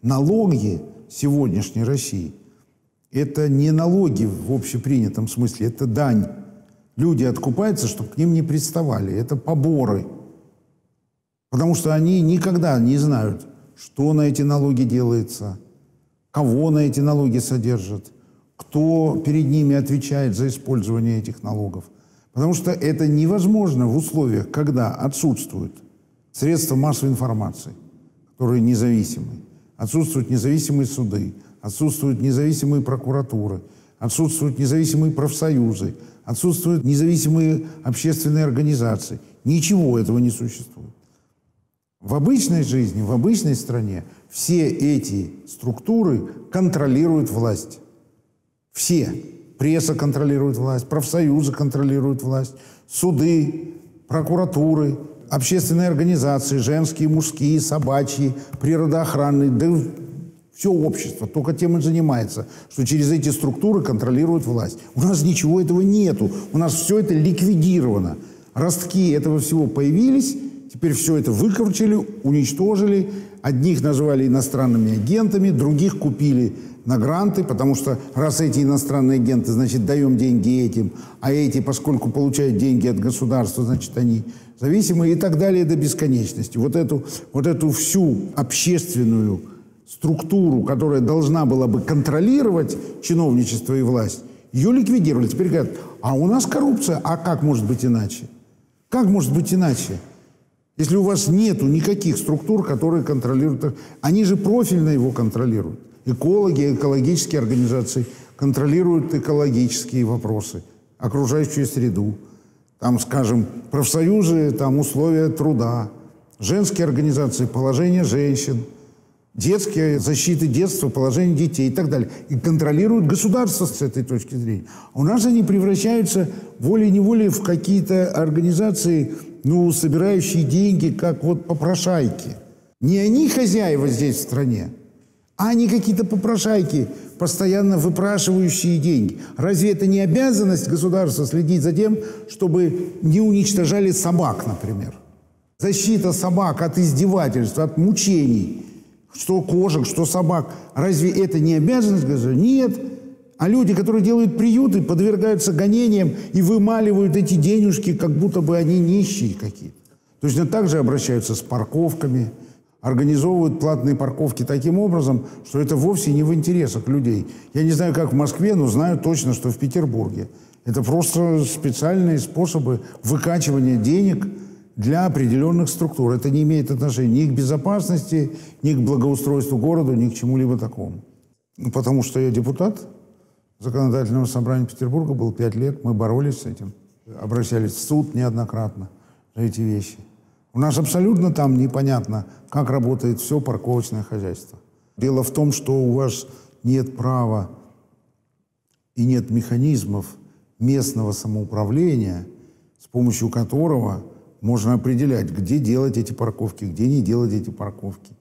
Налоги сегодняшней России – это не налоги в общепринятом смысле, это дань. Люди откупаются, чтобы к ним не приставали. Это поборы. Потому что они никогда не знают, что на эти налоги делается, кого на эти налоги содержат, кто перед ними отвечает за использование этих налогов. Потому что это невозможно в условиях, когда отсутствуют средства массовой информации, которые независимы, отсутствуют независимые суды, отсутствуют независимые прокуратуры, отсутствуют независимые профсоюзы, отсутствуют независимые общественные организации. Ничего этого не существует. В обычной жизни, в обычной стране все эти структуры контролируют власть. Все. Пресса контролирует власть, профсоюзы контролируют власть, суды, прокуратуры, общественные организации, женские, мужские, собачьи, природоохранные, да все общество только тем и занимается, что через эти структуры контролирует власть. У нас ничего этого нету. У нас все это ликвидировано. Ростки этого всего появились, теперь все это выкрутили, уничтожили. Одних называли иностранными агентами, других купили на гранты, потому что раз эти иностранные агенты, значит, даем деньги этим, а эти, поскольку получают деньги от государства, значит, они зависимы и так далее до бесконечности. Вот эту, вот эту всю общественную структуру, которая должна была бы контролировать чиновничество и власть, ее ликвидировали. Теперь говорят, а у нас коррупция, а как может быть иначе? Как может быть иначе? Если у вас нету никаких структур, которые контролируют, они же профильно его контролируют. Экологи, экологические организации контролируют экологические вопросы, окружающую среду. Там, скажем, профсоюзы, там условия труда, женские организации, положение женщин, детские защиты детства, положение детей и так далее. И контролируют государство с этой точки зрения. А у нас они превращаются волей-неволей в какие-то организации, ну, собирающие деньги, как вот попрошайки. Не они хозяева здесь в стране, а они какие-то попрошайки, постоянно выпрашивающие деньги. Разве это не обязанность государства следить за тем, чтобы не уничтожали собак, например? Защита собак от издевательств, от мучений, что кошек, что собак. Разве это не обязанность государства? Нет. А люди, которые делают приюты, подвергаются гонениям и вымаливают эти денежки, как будто бы они нищие какие-то. Точно так же обращаются с парковками – организовывают платные парковки таким образом, что это вовсе не в интересах людей. Я не знаю, как в Москве, но знаю точно, что в Петербурге. Это просто специальные способы выкачивания денег для определенных структур. Это не имеет отношения ни к безопасности, ни к благоустройству города, ни к чему-либо такому. Ну, потому что я депутат законодательного собрания Петербурга, был пять лет, мы боролись с этим, обращались в суд неоднократно за эти вещи. У нас абсолютно там непонятно, как работает все парковочное хозяйство. Дело в том, что у вас нет права и нет механизмов местного самоуправления, с помощью которого можно определять, где делать эти парковки, где не делать эти парковки,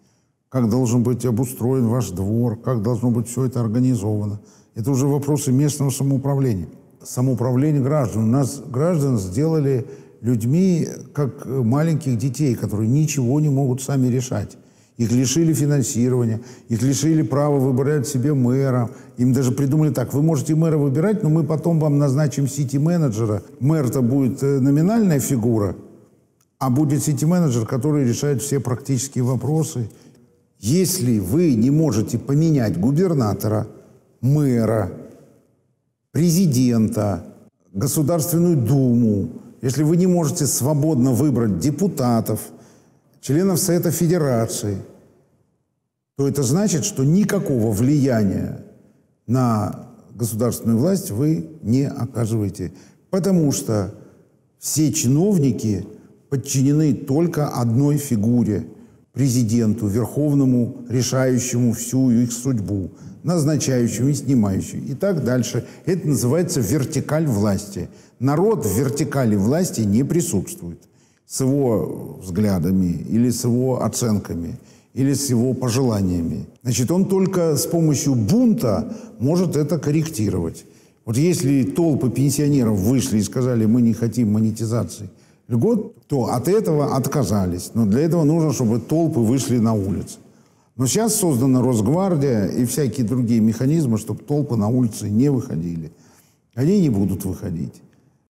как должен быть обустроен ваш двор, как должно быть все это организовано. Это уже вопросы местного самоуправления. Самоуправление граждан. У нас граждан сделали людьми, как маленьких детей, которые ничего не могут сами решать. Их лишили финансирования, их лишили права выбирать себе мэра. Им даже придумали так, вы можете мэра выбирать, но мы потом вам назначим сити-менеджера. Мэр-то будет э, номинальная фигура, а будет сити-менеджер, который решает все практические вопросы. Если вы не можете поменять губернатора, мэра, президента, Государственную Думу, если вы не можете свободно выбрать депутатов, членов Совета Федерации, то это значит, что никакого влияния на государственную власть вы не оказываете. Потому что все чиновники подчинены только одной фигуре – президенту, верховному, решающему всю их судьбу, назначающему и снимающему и так дальше. Это называется вертикаль власти – Народ в вертикали власти не присутствует с его взглядами или с его оценками или с его пожеланиями. Значит, он только с помощью бунта может это корректировать. Вот если толпы пенсионеров вышли и сказали, мы не хотим монетизации льгот, то от этого отказались. Но для этого нужно, чтобы толпы вышли на улицы. Но сейчас создана Росгвардия и всякие другие механизмы, чтобы толпы на улицы не выходили. Они не будут выходить.